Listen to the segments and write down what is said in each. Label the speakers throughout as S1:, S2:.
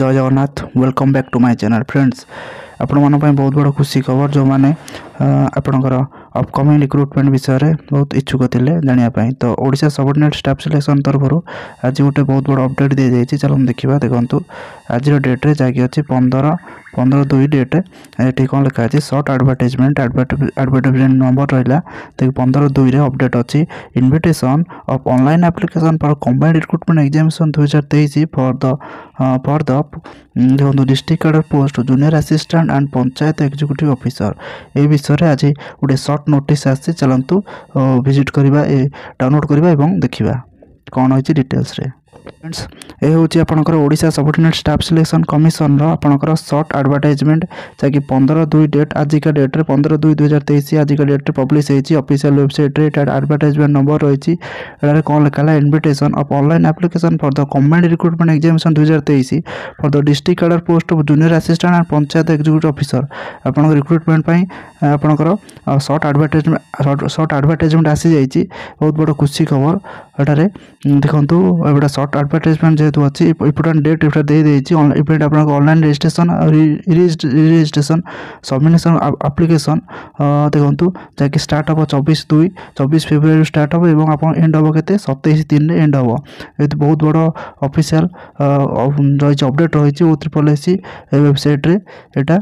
S1: Joy Jagannath welcome back to my channel friends ଆପଣମାନଙ୍କ ପାଇଁ ବହୁତ ବଡ଼ ଖୁସି ଖବର ଯେଉଁମାନେ ଆପଣଙ୍କର ଅପକମିଂ ରିକ୍ରୁଟମେଣ୍ଟ ବିଷୟରେ ବହୁତ ଇଚ୍ଛୁକ ଥିଲେ ଜାଣିବା ପାଇଁ ତ ଓଡ଼ିଶା ସବର୍ଡ଼ିନେଟ୍ ଷ୍ଟାଫ୍ ସିଲେକ୍ସନ୍ ତରଫରୁ ଆଜି ଗୋଟେ ବହୁତ ବଡ଼ ଅପଡ଼େଟ୍ ଦିଆଯାଇଛି ଚାଲନ୍ତୁ ଦେଖିବା ଦେଖନ୍ତୁ ଆଜିର ଡେଟ୍ରେ ଯାହାକି ଅଛି ପନ୍ଦର ପନ୍ଦର ଦୁଇ ଡେଟ୍ ଏଠି କ'ଣ ଲେଖା ଅଛି ସର୍ଟ ଆଡ଼ଭର୍ଟାଇଜମେଣ୍ଟ ଆଡ଼ଭର୍ଟାଇଜମେଣ୍ଟ ନମ୍ବର ରହିଲା ଦେଖି ପନ୍ଦର ଦୁଇରେ ଅପଡ଼େଟ୍ ଅଛି invitation of online application for combined recruitment examination ଦୁଇ ହଜାର ତେଇଶ ଫର୍ ଦ ଫର୍ ଦ দেখুন district cadre post junior assistant and panchayat executive officer ଏ ବିଷୟରେ ଆଜି ଗୋଟେ ସର୍ଟ ନୋଟିସ୍ ଆସିଛି ଚାଲନ୍ତୁ ଭିଜିଟ୍ କରିବା ଏ ଡାଉନଲୋଡ଼୍ କରିବା ଏବଂ ଦେଖିବା କ'ଣ ହେଇଛି ଡିଟେଲ୍ସରେ ফ্রেন্ডস ଏ ହେଉଛି ଆପଣଙ୍କର Odisha subordinate staff selection commissioner ଆପଣଙ୍କର ସର୍ଟ ଆଡ଼ଭର୍ଟାଇଜମେଣ୍ଟ ଯାହାକି ପନ୍ଦର ଦୁଇ ଡେଟ୍ ଆଜିକା ଡେଟ୍ରେ ପନ୍ଦର ଦୁଇ ଦୁଇ ହଜାର ତେଇଶ ଆଜିକା ଡେଟ୍ରେ ପବ୍ଲିଶ ହୋଇଛି ଅଫିସିଆଲ ୱେବସାଇଟ୍ରେ ଏଠାରେ ଆଡ଼ଭର୍ଟାଇଜମେଣ୍ଟ ନମ୍ବର ରହିଛି ଏଠାରେ କ'ଣ ଲେଖା ହେଲା invitation of online application for the government recruitment examination ଦୁଇ ହଜାର ତେଇଶ for the district cadre post of junior assistant and panchayat executive officer ଆପଣଙ୍କ ରିକ୍ରୁଟମେଣ୍ଟ ପାଇଁ ଆପଣଙ୍କର ସର୍ଟ ଆଡ଼ଭର୍ଟାଇଜମେଣ୍ଟ ସର୍ଟ ଆଡ଼ଭର୍ଟାଇଜମେଣ୍ଟ ଆସିଯାଇଛି ବହୁତ ବଡ଼ ଖୁସି ଖବର ଏଠାରେ ଦେଖନ୍ତୁ ଏଗୁଡ଼ା ସର୍ଟ ଆଡ଼ଭର୍ଟାଇଜମେଣ୍ଟ ଯେହେତୁ ଅଛି ଇମ୍ପୋର୍ଟାଣ୍ଟ ଡେଟ୍ ଏଇଟା ଦେଇଦେଇଛି ଇଭେଣ୍ଟ ଆପଣଙ୍କ ଅନଲାଇନ୍ ରେଜିଷ୍ଟ୍ରେସନ୍ ଆଉ ରେଜିଷ୍ଟ୍ରେସନ୍ ସବମିନେସନ୍ ଆପ୍ଲିକେସନ୍ ଦେଖନ୍ତୁ ଯାହାକି ଷ୍ଟାର୍ଟ ହେବ ଚବିଶ ଦୁଇ ଚବିଶ ଫେବୃଆରୀରୁ ଷ୍ଟାର୍ଟ ହେବ ଏବଂ ଆପଣ ଏଣ୍ଡ ହେବ କେତେ ସତେଇଶ ତିନିରେ ଏଣ୍ଡ ହେବ ଯେହେତୁ ବହୁତ ବଡ଼ ଅଫିସିଆଲ ରହିଛି ଅପଡ଼େଟ୍ ରହିଛି ଓ ତ୍ରିପଲ୍ ଏସ୍ ସି ୱେବସାଇଟ୍ରେ ଏଇଟା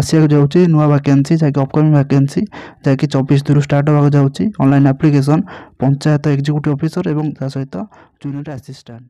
S1: ଆସିବାକୁ ଯାଉଛି ନୂଆ ଭ୍ୟାକେନ୍ସି ଯାହାକି ଅପକମିଂ ଭ୍ୟାକେନ୍ସି ଯାହାକି ଚବିଶ ଦୁଇରୁ ଷ୍ଟାର୍ଟ ହେବାକୁ ଯାଉଛି online application panchayat executive officer এবং তার সହିତ জুনিয়র অ্যাসিস্ট্যান্ট